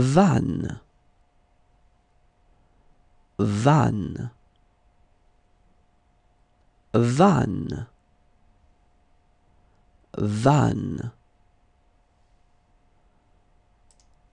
Van. Van. Van. Van.